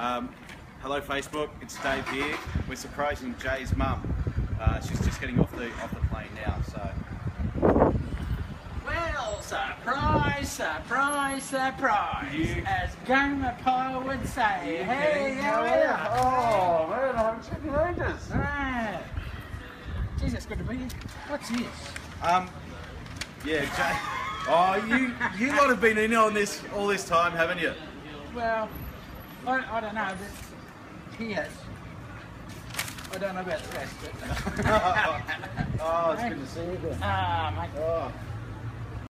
Um, hello Facebook, it's Dave here. We're surprising Jay's mum. Uh, she's just getting off the off the plane now, so Well, surprise, surprise, surprise. You- As Gomer Pyle would say. Hey, how are you? Oh man, I haven't seen you in ages. It's good to be here. What's this? Um, yeah, Jay. Oh, you you lot have been in on this all this time, haven't you? Well, I, I don't know, but he has. I don't know about the rest, but... oh, it's good to see you. Ah, mate. Oh,